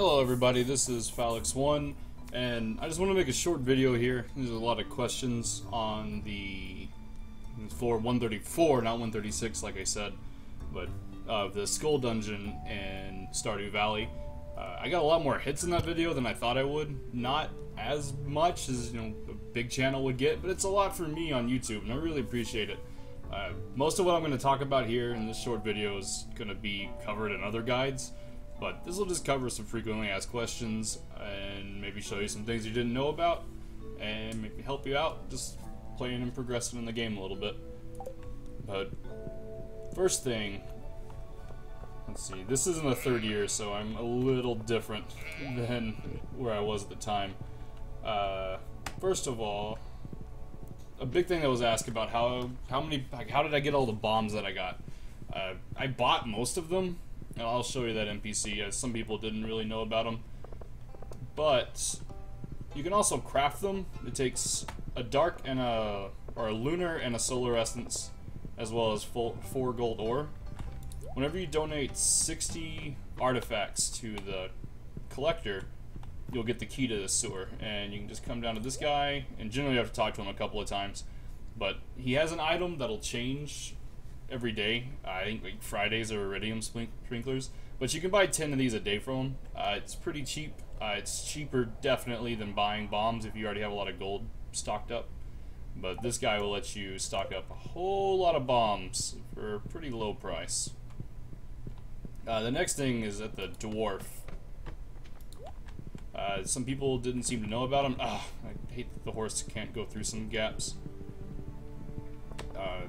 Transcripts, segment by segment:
Hello everybody, this is Falexxx1, and I just want to make a short video here. There's a lot of questions on the floor 134, not 136 like I said, but uh, the Skull Dungeon in Stardew Valley. Uh, I got a lot more hits in that video than I thought I would. Not as much as you know a big channel would get, but it's a lot for me on YouTube, and I really appreciate it. Uh, most of what I'm going to talk about here in this short video is going to be covered in other guides. But this will just cover some frequently asked questions and maybe show you some things you didn't know about and maybe help you out just playing and progressing in the game a little bit. But first thing, let's see, this is in the third year, so I'm a little different than where I was at the time. Uh, first of all, a big thing that was asked about how how many how did I get all the bombs that I got? Uh, I bought most of them and I'll show you that NPC, as uh, some people didn't really know about them. But you can also craft them. It takes a dark and a or a lunar and a solar essence, as well as full, four gold ore. Whenever you donate 60 artifacts to the collector, you'll get the key to the sewer, and you can just come down to this guy. And generally, you have to talk to him a couple of times, but he has an item that'll change every day. I think like Fridays are iridium sprinklers, but you can buy 10 of these a day from them. Uh, it's pretty cheap. Uh, it's cheaper definitely than buying bombs if you already have a lot of gold stocked up. But this guy will let you stock up a whole lot of bombs for a pretty low price. Uh, the next thing is at the dwarf. Uh, some people didn't seem to know about him. Ah, I hate that the horse can't go through some gaps. Uh,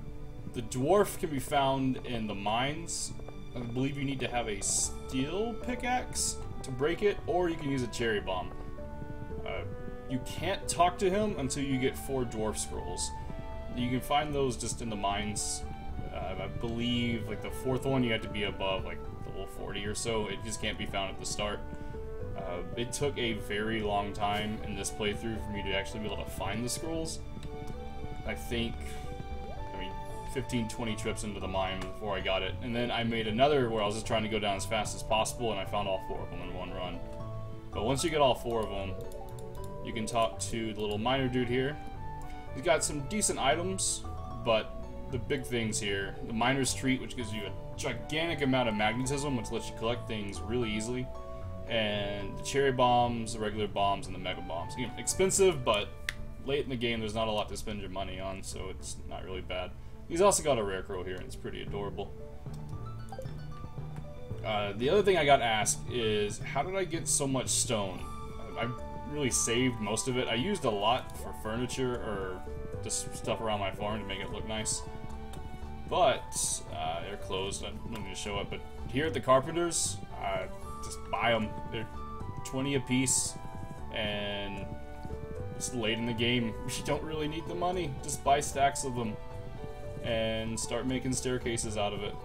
the dwarf can be found in the mines. I believe you need to have a steel pickaxe to break it, or you can use a cherry bomb. Uh, you can't talk to him until you get four dwarf scrolls. You can find those just in the mines. Uh, I believe, like the fourth one, you have to be above like level 40 or so. It just can't be found at the start. Uh, it took a very long time in this playthrough for me to actually be able to find the scrolls. I think 15, 20 trips into the mine before I got it. And then I made another where I was just trying to go down as fast as possible, and I found all four of them in one run. But once you get all four of them, you can talk to the little miner dude here. He's got some decent items, but the big things here, the miner's treat, which gives you a gigantic amount of magnetism, which lets you collect things really easily, and the cherry bombs, the regular bombs, and the mega bombs. You know, expensive, but late in the game, there's not a lot to spend your money on, so it's not really bad. He's also got a Rarecrow here, and it's pretty adorable. Uh, the other thing I got asked is, how did I get so much stone? I really saved most of it. I used a lot for furniture or just stuff around my farm to make it look nice. But, uh, they're closed. I don't need to show up. But here at the Carpenters, just buy them. They're 20 a piece. And it's late in the game. You don't really need the money. Just buy stacks of them and start making staircases out of it.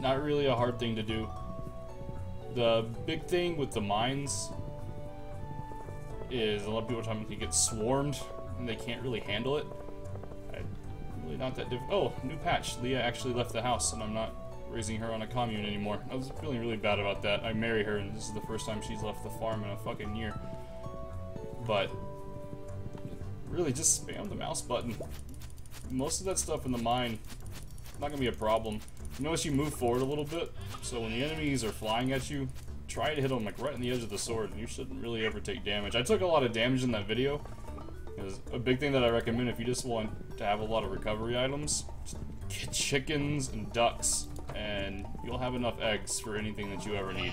Not really a hard thing to do. The big thing with the mines is a lot of people talking they get swarmed and they can't really handle it. Really not that Oh, new patch. Leah actually left the house and I'm not raising her on a commune anymore. I was feeling really bad about that. I marry her and this is the first time she's left the farm in a fucking year. But really just spam the mouse button most of that stuff in the mine, not gonna be a problem. You notice you move forward a little bit, so when the enemies are flying at you, try to hit them like right in the edge of the sword, and you shouldn't really ever take damage. I took a lot of damage in that video. Because a big thing that I recommend if you just want to have a lot of recovery items, get chickens and ducks, and you'll have enough eggs for anything that you ever need.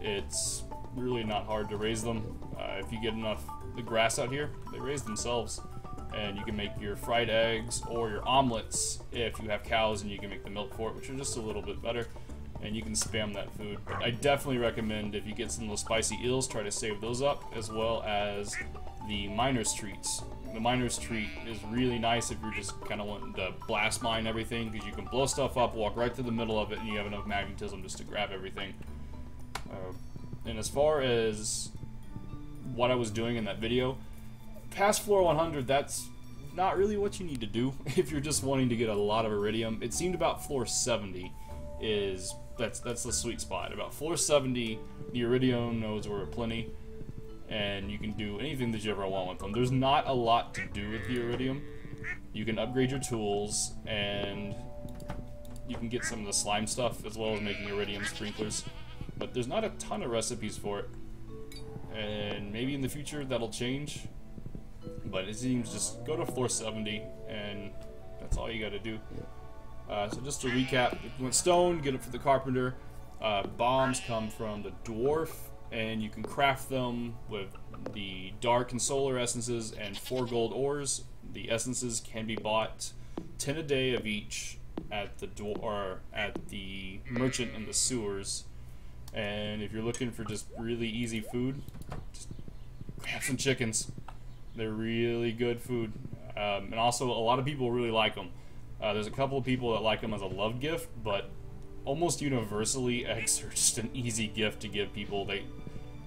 It's really not hard to raise them. Uh, if you get enough the grass out here, they raise themselves and you can make your fried eggs or your omelets if you have cows and you can make the milk for it, which are just a little bit better. And you can spam that food. But I definitely recommend if you get some of those spicy eels, try to save those up, as well as the miner's treats. The miner's treat is really nice if you're just kind of wanting to blast mine everything, because you can blow stuff up, walk right through the middle of it, and you have enough magnetism just to grab everything. Uh, and as far as what I was doing in that video, past floor 100, that's not really what you need to do if you're just wanting to get a lot of iridium. It seemed about floor 70 is that's that's the sweet spot. About floor 70, the Iridium nodes were plenty, and you can do anything that you ever want with them. There's not a lot to do with the Iridium. You can upgrade your tools, and you can get some of the slime stuff as well as making Iridium sprinklers. But there's not a ton of recipes for it. And maybe in the future that'll change. But it seems just go to floor 70 and that's all you gotta do. Uh, so just to recap, if you want stone, get it for the carpenter. Uh, bombs come from the dwarf, and you can craft them with the dark and solar essences and four gold ores. The essences can be bought 10 a day of each at the door or at the merchant in the sewers. And if you're looking for just really easy food, just grab some chickens. They're really good food. Um, and also, a lot of people really like them. Uh, there's a couple of people that like them as a love gift, but almost universally, eggs are just an easy gift to give people. They,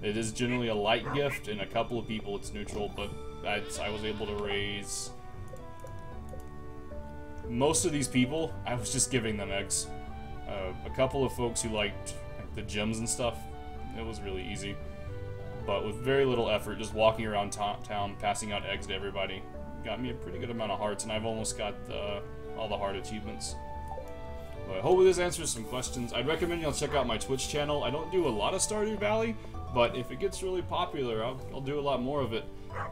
it is generally a light gift, and a couple of people it's neutral, but I was able to raise most of these people, I was just giving them eggs. Uh, a couple of folks who liked like, the gems and stuff, it was really easy. But with very little effort, just walking around town, passing out eggs to everybody, got me a pretty good amount of hearts, and I've almost got the, all the heart achievements. But I hope this answers some questions. I'd recommend y'all check out my Twitch channel. I don't do a lot of Stardew Valley, but if it gets really popular, I'll, I'll do a lot more of it.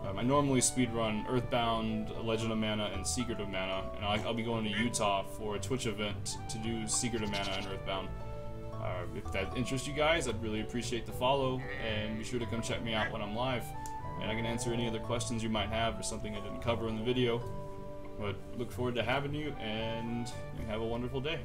Um, I normally speedrun Earthbound, Legend of Mana, and Secret of Mana, and I'll, I'll, be going to Utah for a Twitch event to do Secret of Mana and Earthbound. Uh, if that interests you guys, I'd really appreciate the follow, and be sure to come check me out when I'm live. And I can answer any other questions you might have or something I didn't cover in the video. But look forward to having you, and you have a wonderful day.